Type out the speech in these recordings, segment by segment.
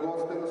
gosto pelas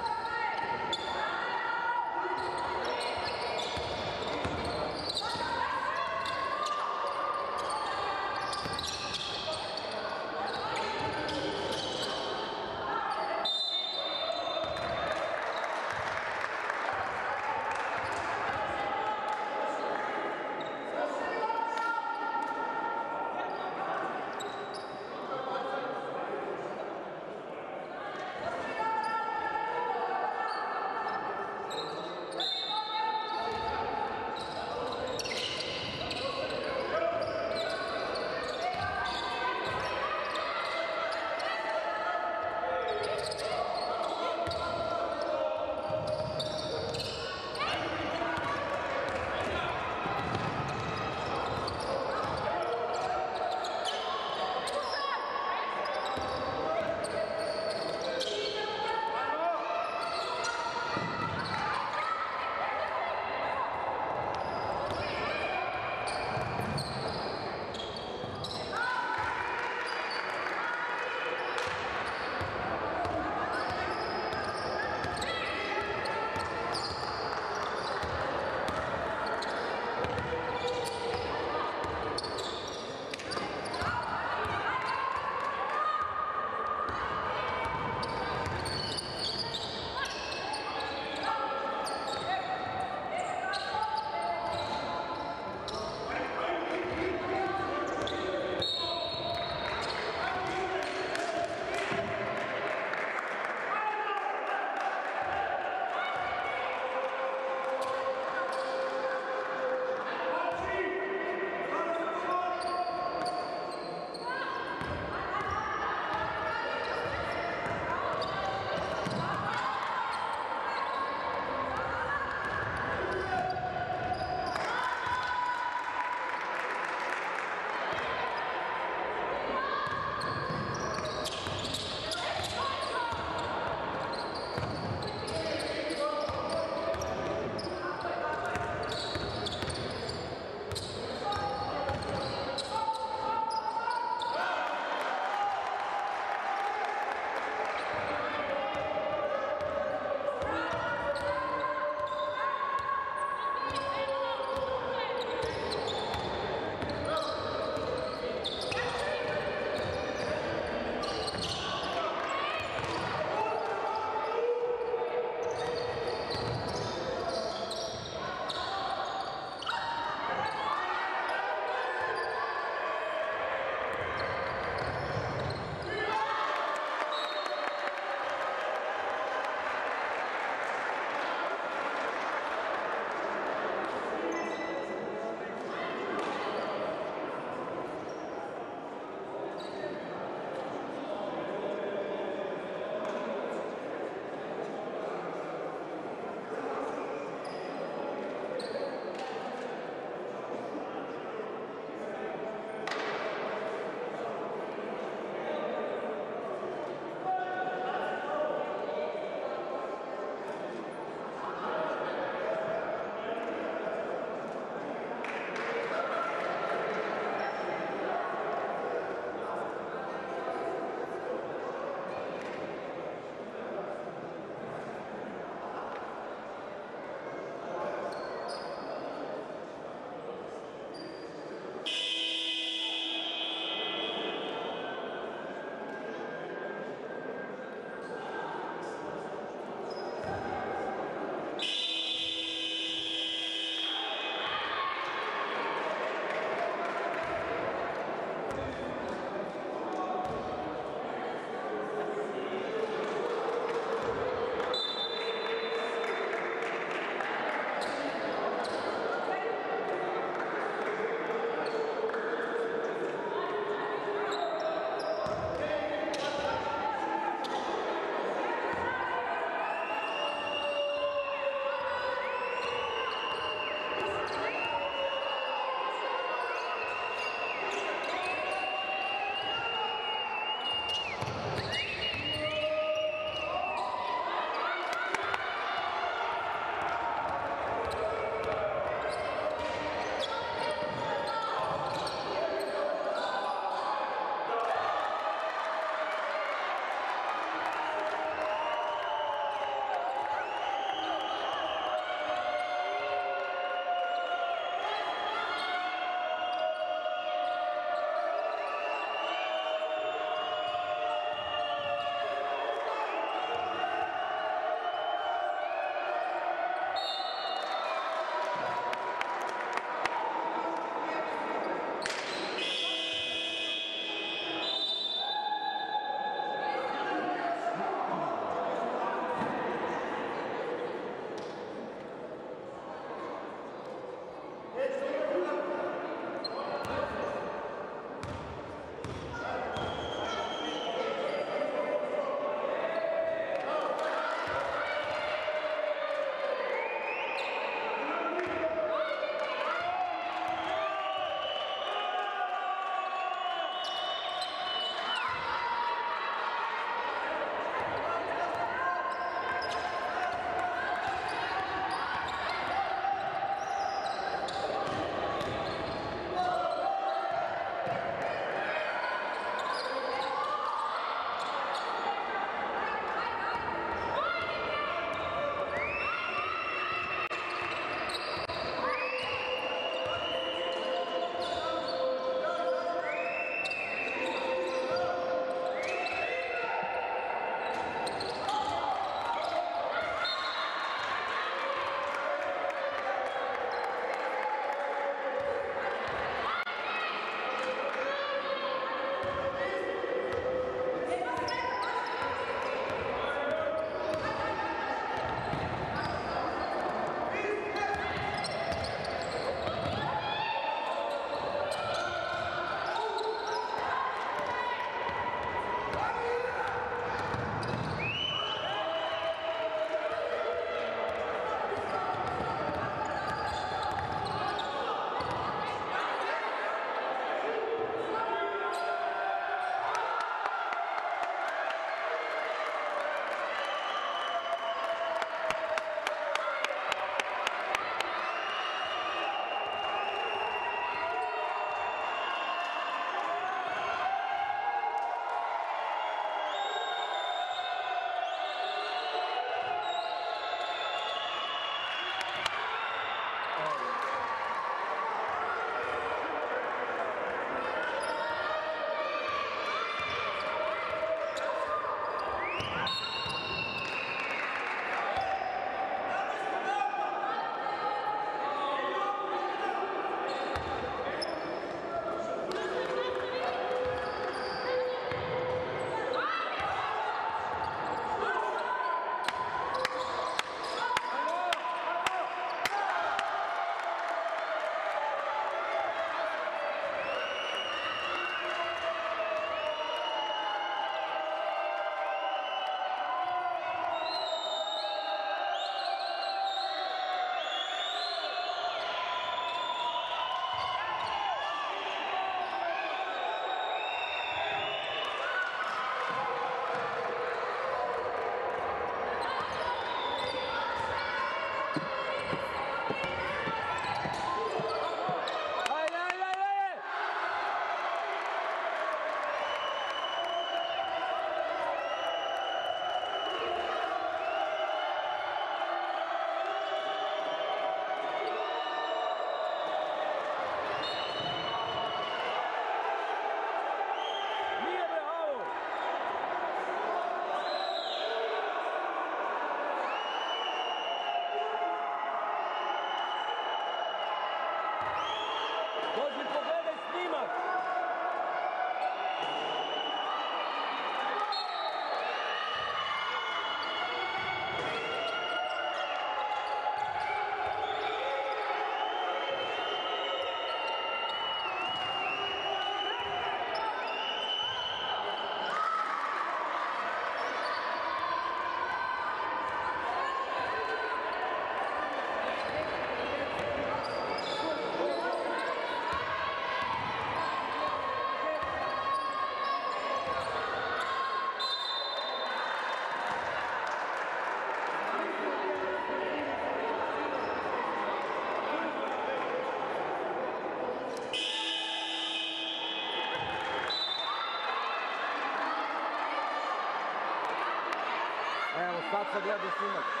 خد يد السمك